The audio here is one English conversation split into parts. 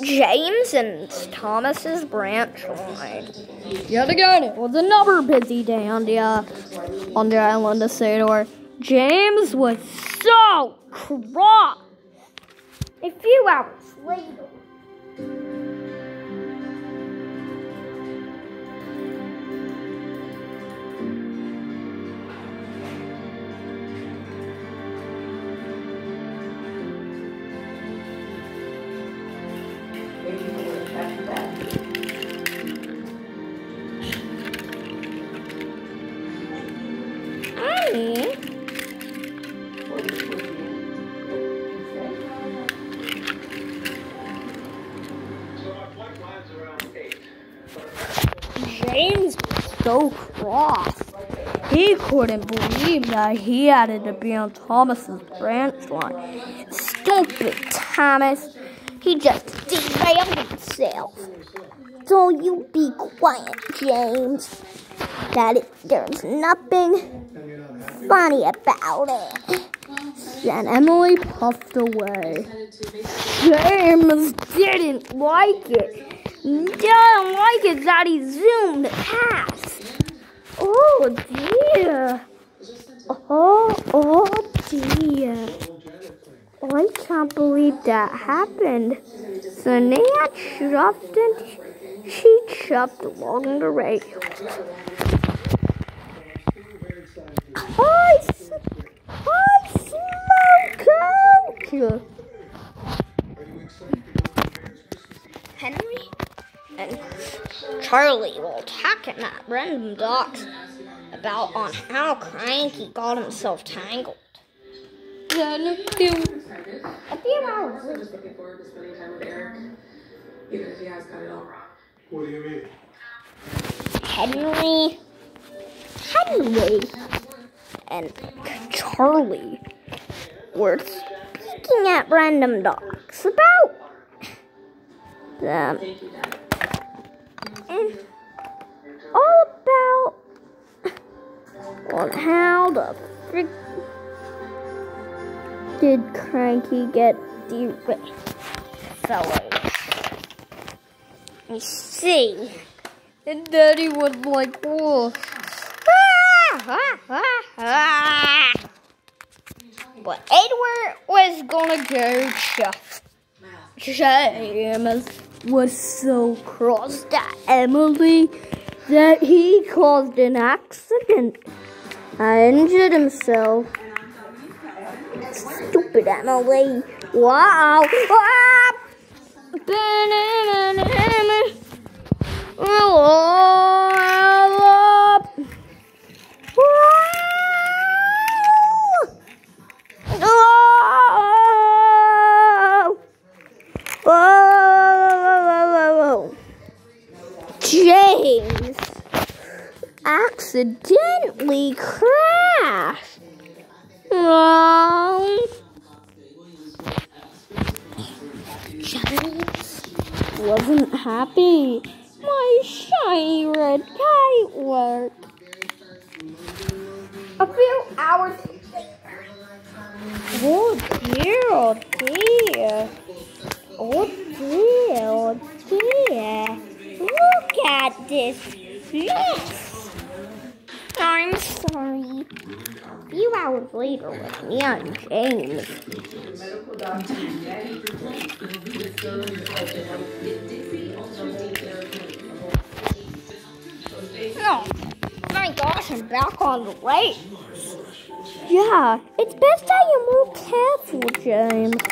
James and Thomas's branch line. Yet again, it was another busy day on the uh, on the island of Sodor. James was so cross. A few hours later. James was so cross. He couldn't believe that he had to be on Thomas's branch line. Stupid Thomas. He just So you be quiet, James. That it, there's nothing funny about it. Then Emily puffed away. James didn't like it. Didn't like it that he zoomed past. Oh dear. Oh, oh dear. Oh, I can't believe that happened. So Nat chopped and she chopped along the rail. Hi, s- hi, Smoke Henry and Charlie were talking at Brendam Docks about on how Cranky got himself tangled. Then a few, a few hours later, looking forward to spending time with Eric, even if he has got it all wrong. What do you mean? Henry, Henry, and Charlie were speaking at Brendam Docks about them Dad. and all about on how the frick did Cranky get derailed? Fellows. You see. And Daddy was like, whoa. Ah. But Edward was gonna go chuff. James was so cross at Emily that he caused an accident. I injured himself. Stupid Emily. Wow. Ah! Banana. James accidentally crashed. Um, James wasn't happy. My shiny red kite worked. A few hours later. Oh dear, oh dear. Oh dear, oh dear. Look at this mess. I'm sorry. A few hours later with me and James. Oh, my gosh, I'm back on the lake. Yeah, it's best that you move careful, James.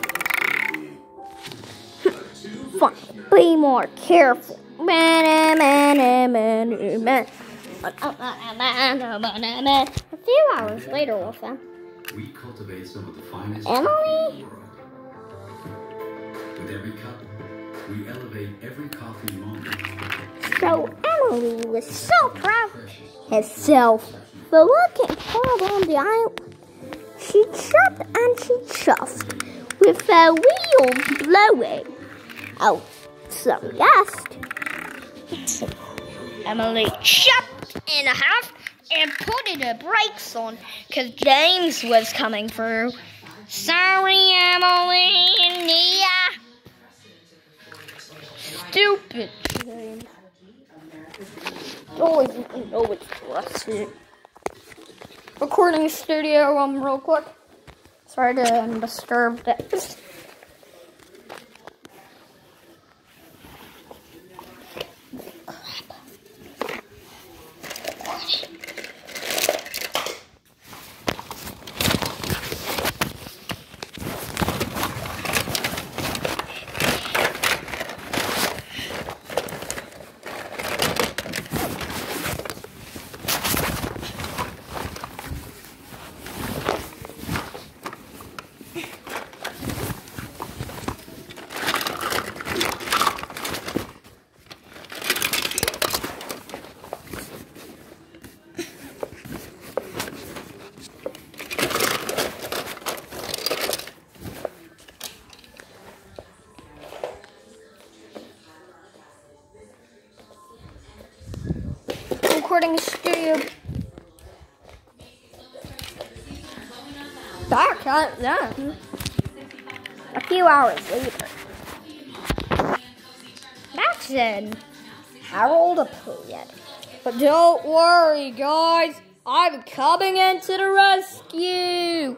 Fine, be more careful. Man, man, man, man, man. A few hours later, Wolfgang. We cultivate some of the finest Emily? in the world. With every cup, we elevate every coffee moment. So Emily was so proud of herself for working hard on the aisle. She chopped and she chuffed with her wheel blowing out some dust. Emily chopped in half and put the brakes on because James was coming through. Sorry, Emily Nia. stupid James. Know it's rusty. Recording studio um real quick. Sorry to disturb this. Recording studio. Back at then. A few hours later. Back then, Harold appeared. But don't worry, guys. I'm coming in to the rescue.